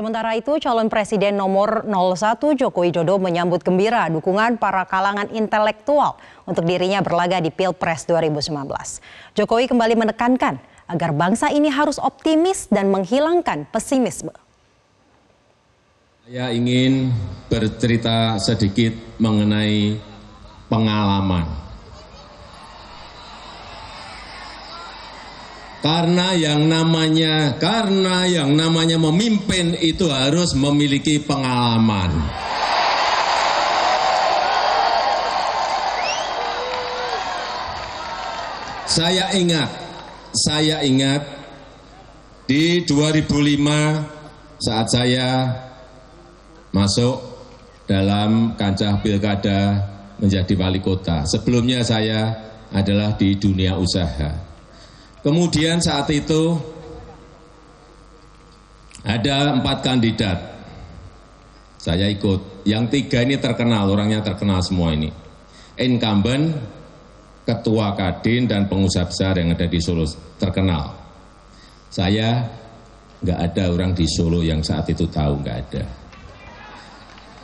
Sementara itu, calon presiden nomor 01 Joko Widodo menyambut gembira dukungan para kalangan intelektual untuk dirinya berlaga di Pilpres 2019. Jokowi kembali menekankan agar bangsa ini harus optimis dan menghilangkan pesimisme. Saya ingin bercerita sedikit mengenai pengalaman Karena yang namanya karena yang namanya memimpin itu harus memiliki pengalaman. Saya ingat, saya ingat di 2005 saat saya masuk dalam kancah pilkada menjadi wali kota. Sebelumnya saya adalah di dunia usaha. Kemudian saat itu ada empat kandidat. Saya ikut. Yang tiga ini terkenal, orangnya terkenal semua ini. Incumbent, ketua kadin, dan pengusaha besar yang ada di Solo terkenal. Saya nggak ada orang di Solo yang saat itu tahu, nggak ada.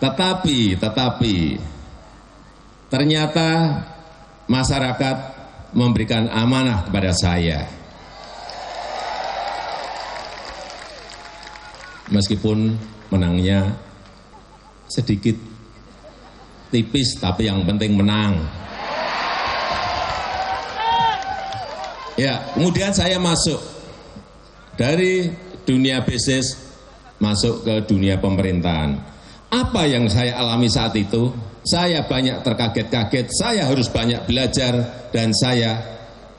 Tetapi, tetapi, ternyata masyarakat memberikan amanah kepada saya. Meskipun menangnya sedikit tipis, tapi yang penting menang. Ya, kemudian saya masuk dari dunia bisnis masuk ke dunia pemerintahan. Apa yang saya alami saat itu? Saya banyak terkaget-kaget, saya harus banyak belajar, dan saya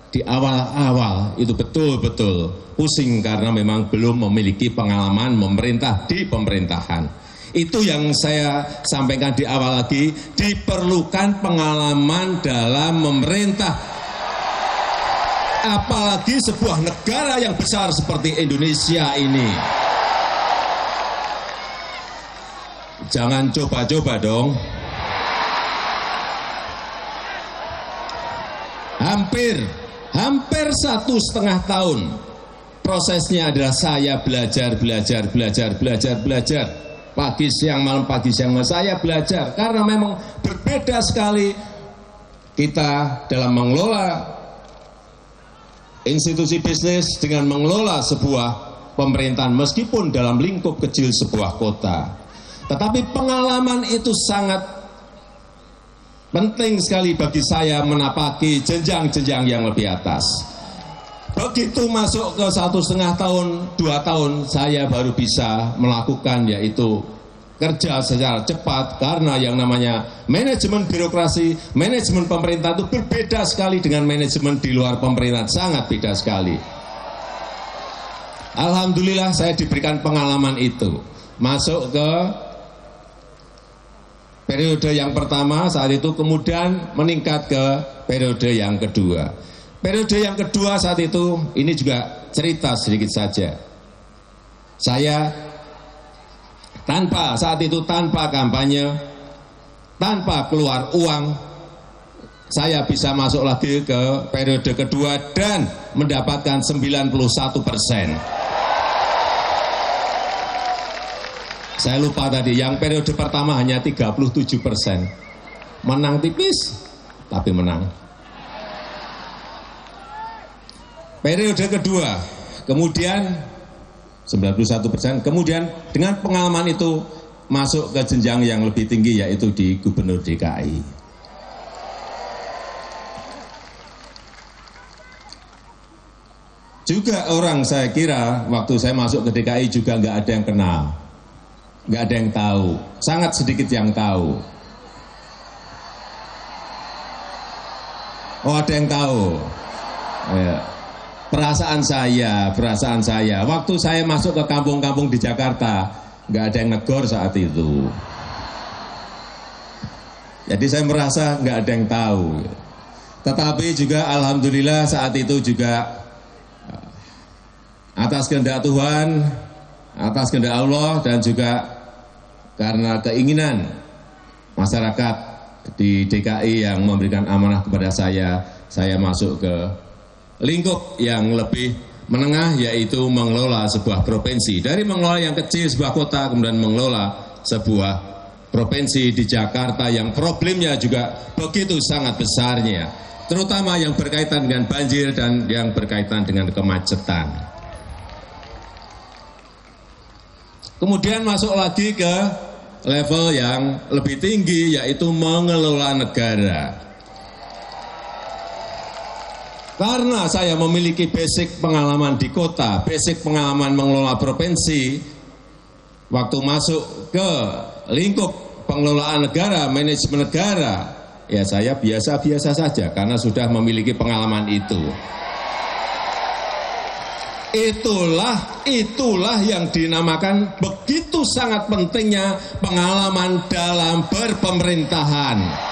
di awal-awal itu betul-betul pusing karena memang belum memiliki pengalaman memerintah di pemerintahan. Itu yang saya sampaikan di awal lagi, diperlukan pengalaman dalam memerintah. Apalagi sebuah negara yang besar seperti Indonesia ini. Jangan coba-coba dong. Hampir hampir satu setengah tahun prosesnya adalah saya belajar belajar belajar belajar belajar. Pagi siang malam pagi siang malam. Saya belajar karena memang berbeda sekali kita dalam mengelola institusi bisnis dengan mengelola sebuah pemerintahan meskipun dalam lingkup kecil sebuah kota. Tetapi pengalaman itu sangat Penting sekali bagi saya menapaki jenjang-jenjang yang lebih atas. Begitu masuk ke satu setengah tahun, dua tahun, saya baru bisa melakukan yaitu kerja secara cepat karena yang namanya manajemen birokrasi, manajemen pemerintah itu berbeda sekali dengan manajemen di luar pemerintah, sangat beda sekali. Alhamdulillah saya diberikan pengalaman itu. Masuk ke periode yang pertama saat itu kemudian meningkat ke periode yang kedua. Periode yang kedua saat itu ini juga cerita sedikit saja. Saya tanpa saat itu tanpa kampanye, tanpa keluar uang, saya bisa masuk lagi ke periode kedua dan mendapatkan 91 persen. Saya lupa tadi, yang periode pertama hanya 37 persen. Menang tipis, tapi menang. Periode kedua, kemudian 91 persen, kemudian dengan pengalaman itu masuk ke jenjang yang lebih tinggi yaitu di Gubernur DKI. Juga orang saya kira waktu saya masuk ke DKI juga nggak ada yang kenal nggak ada yang tahu, sangat sedikit yang tahu. Oh ada yang tahu. Ya. Perasaan saya, perasaan saya. Waktu saya masuk ke kampung-kampung di Jakarta, nggak ada yang negor saat itu. Jadi saya merasa nggak ada yang tahu. Tetapi juga Alhamdulillah saat itu juga atas kehendak Tuhan, atas kehendak Allah dan juga karena keinginan masyarakat di DKI yang memberikan amanah kepada saya, saya masuk ke lingkup yang lebih menengah yaitu mengelola sebuah provinsi. Dari mengelola yang kecil sebuah kota kemudian mengelola sebuah provinsi di Jakarta yang problemnya juga begitu sangat besarnya, terutama yang berkaitan dengan banjir dan yang berkaitan dengan kemacetan. Kemudian masuk lagi ke level yang lebih tinggi yaitu mengelola negara. Karena saya memiliki basic pengalaman di kota, basic pengalaman mengelola provinsi, waktu masuk ke lingkup pengelolaan negara, manajemen negara, ya saya biasa-biasa saja karena sudah memiliki pengalaman itu. Itulah, itulah yang dinamakan begitu sangat pentingnya pengalaman dalam berpemerintahan.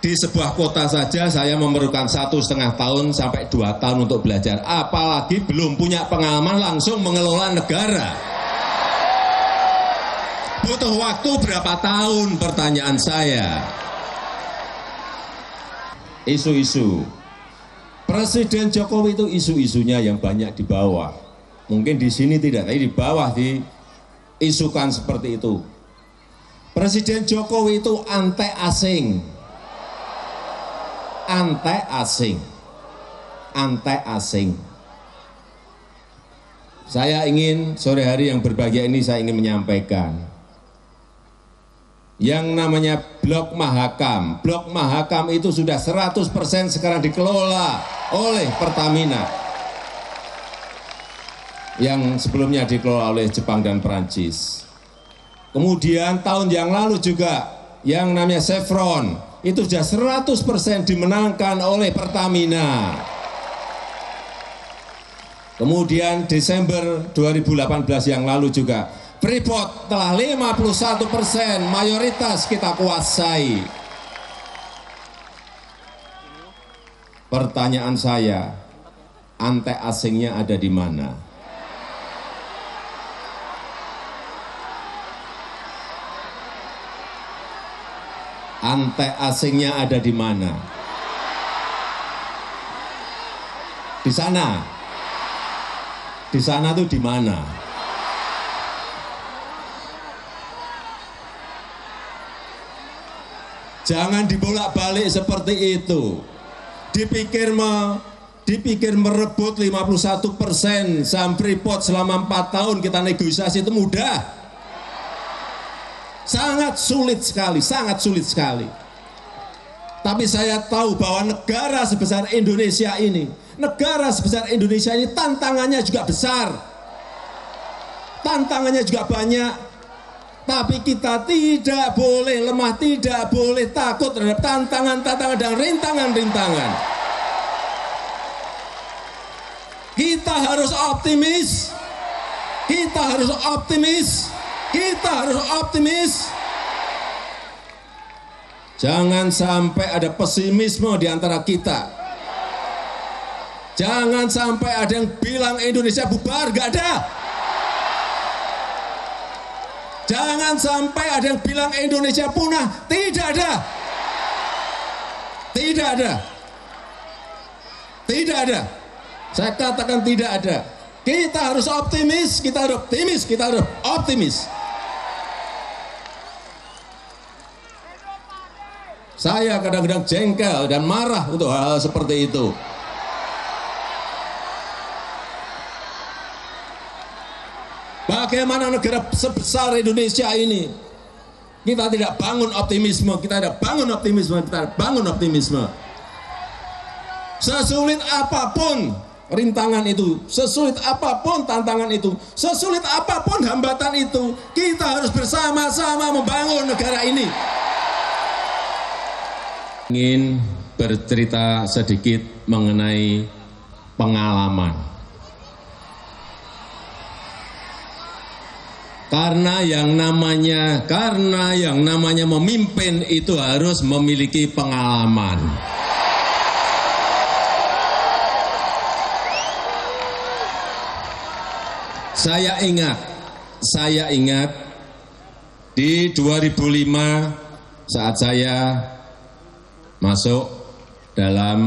di sebuah kota saja saya memerlukan satu setengah tahun sampai dua tahun untuk belajar. Apalagi belum punya pengalaman langsung mengelola negara. Butuh waktu berapa tahun pertanyaan saya. Isu-isu. Presiden Jokowi itu isu-isunya yang banyak di bawah. Mungkin di sini tidak, tapi di bawah diisukan seperti itu. Presiden Jokowi itu anti asing anti asing. Anti asing. Saya ingin sore hari yang berbahagia ini saya ingin menyampaikan yang namanya Blok Mahakam. Blok Mahakam itu sudah 100% sekarang dikelola oleh Pertamina. Yang sebelumnya dikelola oleh Jepang dan Perancis. Kemudian tahun yang lalu juga yang namanya Chevron itu sudah 100% dimenangkan oleh Pertamina. Kemudian Desember 2018 yang lalu juga Freeport telah 51 persen mayoritas kita kuasai. Pertanyaan saya, ante asingnya ada di mana? ante asingnya ada di mana? Di sana. Di sana tuh di mana? Jangan dibolak-balik seperti itu. Dipikir me, dipikir merebut 51 persen saham Freeport selama 4 tahun kita negosiasi itu mudah. Sangat sulit sekali, sangat sulit sekali. Tapi saya tahu bahwa negara sebesar Indonesia ini, negara sebesar Indonesia ini tantangannya juga besar. Tantangannya juga banyak. Tapi kita tidak boleh lemah, tidak boleh takut terhadap tantangan-tantangan dan rintangan-rintangan. Kita harus optimis. Kita harus optimis kita harus optimis. Jangan sampai ada pesimisme di antara kita. Jangan sampai ada yang bilang Indonesia bubar, gak ada. Jangan sampai ada yang bilang Indonesia punah, tidak ada. Tidak ada. Tidak ada. Saya katakan tidak ada. Kita harus optimis, kita harus optimis, kita harus optimis. Saya kadang-kadang jengkel dan marah untuk hal, -hal seperti itu. Bagaimana negara sebesar Indonesia ini kita tidak bangun optimisme, kita tidak bangun optimisme, kita bangun optimisme. Sesulit apa pun rintangan itu, sesulit apa pun tantangan itu, sesulit apa pun hambatan itu, kita harus bersama-sama membangun negara ini ingin bercerita sedikit mengenai pengalaman. Karena yang namanya karena yang namanya memimpin itu harus memiliki pengalaman. Saya ingat, saya ingat di 2005 saat saya masuk dalam